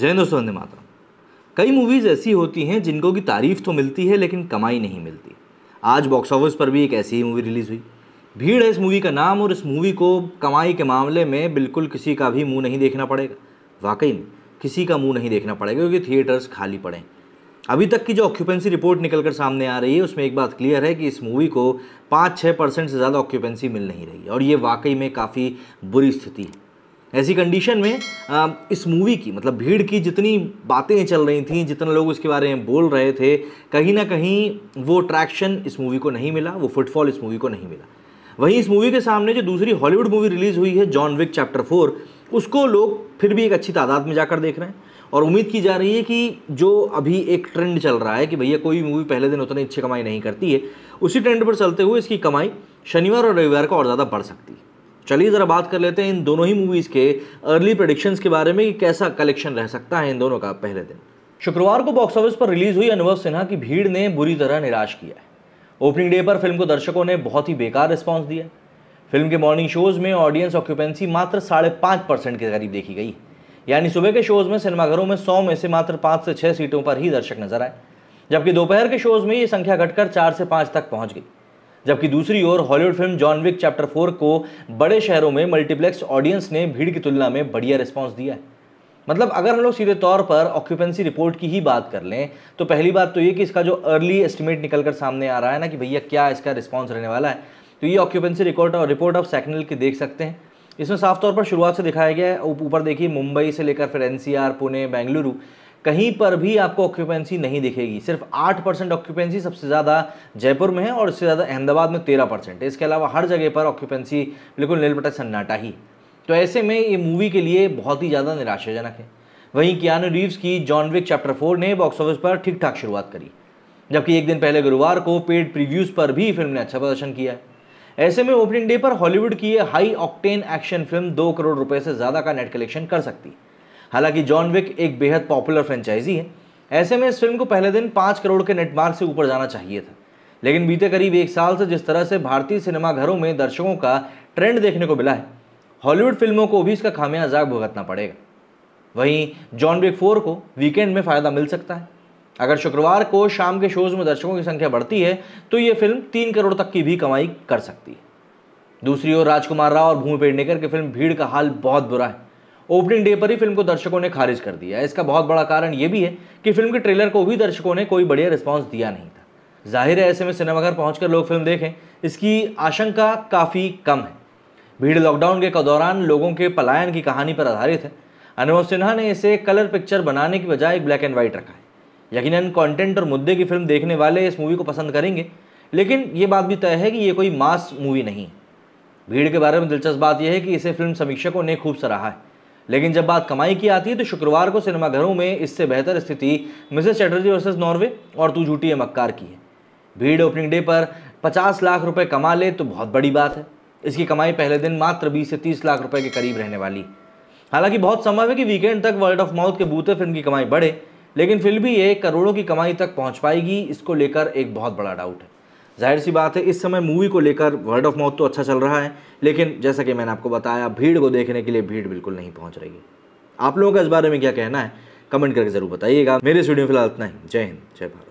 जय हिंद दोस्तों मातरम। कई मूवीज़ ऐसी होती हैं जिनको की तारीफ़ तो मिलती है, लेकिन कमाई नहीं मिलती। आज बॉक्स ऑफ़िस पर भी एक ऐसी ही मूवी रिलीज़ हुई। भीड़ है इस मूवी का नाम और इस मूवी को कमाई के मामले में बिल्कुल किसी का भी मुँह नहीं देखना पड़ेगा। वाकई में, किसी का मुँह नहीं देखना पड़ेगा क्योंकि थिएटर्स खाली पड़े अभी तक की जो ऑक्यूपेंसी रिपोर्ट निकल कर सामने आ रही है, उसमें एक बात क्लियर है कि इस मूवी को पाँच छः परसेंट से ज़्यादा ऑक्यूपेंसी मिल नहीं रही और ये वाकई में काफ़ी बुरी स्थिति है। ऐसी कंडीशन में आ, इस मूवी की मतलब भीड़ की जितनी बातें चल रही थी जितने लोग उसके बारे में बोल रहे थे कहीं ना कहीं वो ट्रैक्शन इस मूवी को नहीं मिला वो फुटफॉल इस मूवी को नहीं मिला। वहीं इस मूवी के सामने जो दूसरी हॉलीवुड मूवी रिलीज़ हुई है जॉन विक चैप्टर फोर उसको लोग फिर भी एक अच्छी तादाद में जाकर देख रहे हैं। और उम्मीद की जा रही है कि जो अभी एक ट्रेंड चल रहा है कि भैया कोई मूवी पहले दिन उतनी अच्छी कमाई नहीं करती है उसी ट्रेंड पर चलते हुए इसकी कमाई शनिवार और रविवार को और ज़्यादा बढ़ सकती है। चलिए ज़रा बात कर लेते हैं इन दोनों ही मूवीज़ के अर्ली प्रडिक्शंस के बारे में कि कैसा कलेक्शन रह सकता है इन दोनों का पहले दिन। शुक्रवार को बॉक्स ऑफ़िस पर रिलीज़ हुई अनुभव सिन्हा की भीड़ ने बुरी तरह निराश किया है। ओपनिंग डे पर फ़िल्म को दर्शकों ने बहुत ही बेकार रिस्पॉन्स दिया। फ़िल्म के मॉर्निंग शोज़ में ऑडियंस ऑक्यूपेंसी मात्र साढ़े पाँच परसेंट के करीब देखी गई। यानी सुबह के शोज़ में सिनेमाघरों में सौ में से मात्र पाँच से छः सीटों पर ही दर्शक नज़र आए। जबकि दोपहर के शोज़ में ये संख्या घटकर चार से पाँच तक पहुँच गई। जबकि दूसरी ओर Hollywood film John Wick chapter four को बड़े शहरों में मल्टीप्लेक्स ऑडियंस ने भीड़ की तुलना में बढ़िया रिस्पॉन्स दिया है। मतलब अगर हम लोग सीधे तौर पर ऑक्यूपेंसी रिपोर्ट की ही बात कर लें तो पहली बात तो ये कि इसका जो अर्ली एस्टिमेट निकल कर सामने आ रहा है ना कि भैया क्या इसका रिस्पॉन्स रहने वाला है तो ये ऑक्यूपेंसी रिकॉर्ड और रिपोर्ट ऑफ़ सेकनल की देख सकते हैं। इसमें साफ़ तौर पर शुरुआत से दिखाया गया है ऊपर देखिए, मुंबई से लेकर फिर एनसीआर, पुणे, बेंगलुरु। कहीं पर भी आपको ऑक्यूपेंसी नहीं दिखेगी। सिर्फ़ आठ परसेंट ऑक्यूपेंसी सबसे ज़्यादा जयपुर में है और इससे ज़्यादा अहमदाबाद में तेरह परसेंट। इसके अलावा हर जगह पर ऑक्यूपेंसी बिल्कुल नीलपटा सन्नाटा ही। तो ऐसे में ये मूवी के लिए बहुत ही ज़्यादा निराशाजनक है। वहीं कियानो रीव्स की जॉन विक चैप्टर फोर ने बॉक्स ऑफ़िस पर ठीक ठाक शुरुआत करी, जबकि एक दिन पहले गुरुवार को पेड प्रीव्यूज़ पर भी फ़िल्म ने अच्छा प्रदर्शन किया ऐसे में ओपनिंग डे पर हॉलीवुड की ये हाई ऑक्टेन एक्शन फ़िल्म दो करोड़ रुपए से ज़्यादा का नेट कलेक्शन कर सकती। है हालाँकि जॉन विक एक बेहद पॉपुलर फ्रेंचाइजी है। ऐसे में इस फ़िल्म को पहले दिन पाँच करोड़ के नेटमार्क से ऊपर जाना चाहिए था। लेकिन बीते करीब एक साल से जिस तरह से भारतीय सिनेमाघरों में दर्शकों का ट्रेंड देखने को मिला है, हॉलीवुड फ़िल्मों को भी इसका खामियाजा भुगतना पड़ेगा। वहीं जॉन विक फोर को वीकेंड में फ़ायदा मिल सकता है। अगर शुक्रवार को शाम के शोज़ में दर्शकों की संख्या बढ़ती है तो ये फ़िल्म तीन करोड़ तक की भी कमाई कर सकती है। दूसरी ओर राजकुमार राव और भूमि पेडनेकर की फ़िल्म भीड़ का हाल बहुत बुरा है। ओपनिंग डे पर ही फ़िल्म को दर्शकों ने खारिज कर दिया इसका बहुत बड़ा कारण यह भी है कि फ़िल्म के ट्रेलर को भी दर्शकों ने कोई बढ़िया रिस्पॉन्स दिया नहीं था। ज़ाहिर है, ऐसे में सिनेमाघर पहुंचकर लोग फ़िल्म देखें, इसकी आशंका काफ़ी कम है। भीड़ लॉकडाउन के दौरान लोगों के पलायन की कहानी पर आधारित है। अनुभव सिन्हा ने इसे कलर पिक्चर बनाने की बजाय ब्लैक एंड व्हाइट रखा है। यकीनन कंटेंट और मुद्दे की फ़िल्म देखने वाले इस मूवी को पसंद करेंगे, लेकिन ये बात भी तय है कि ये कोई मास मूवी नहीं भीड़ के बारे में दिलचस्प बात यह है कि इसे फ़िल्म समीक्षकों ने खूब सराहा है। लेकिन जब बात कमाई की आती है तो शुक्रवार को सिनेमाघरों में इससे बेहतर स्थिति मिसेस चैटर्जी वर्सेस नॉर्वे और तू झूठी है, मक्कार की है। भीड़ ओपनिंग डे पर 50 लाख रुपये कमा ले तो बहुत बड़ी बात है। इसकी कमाई पहले दिन मात्र 20 से 30 लाख रुपये के करीब रहने वाली। हालाँकि बहुत संभव है कि वीकेंड तक वर्ल्ड ऑफ़ माउथ के बूते फ़िल्म की कमाई बढ़े, लेकिन फिर भी ये करोड़ों की कमाई तक पहुँच पाएगी, इसको लेकर एक बहुत बड़ा डाउट है। ज़ाहिर सी बात है, इस समय मूवी को लेकर वर्ड ऑफ़ माउथ तो अच्छा चल रहा है, लेकिन जैसा कि मैंने आपको बताया, भीड़ को देखने के लिए भीड़ बिल्कुल नहीं पहुँच रही। है आप लोगों का इस बारे में क्या कहना है, कमेंट करके ज़रूर बताइएगा। मेरे स्टूडियो फ़िलहाल इतना ही। जय हिंद, जय भारत।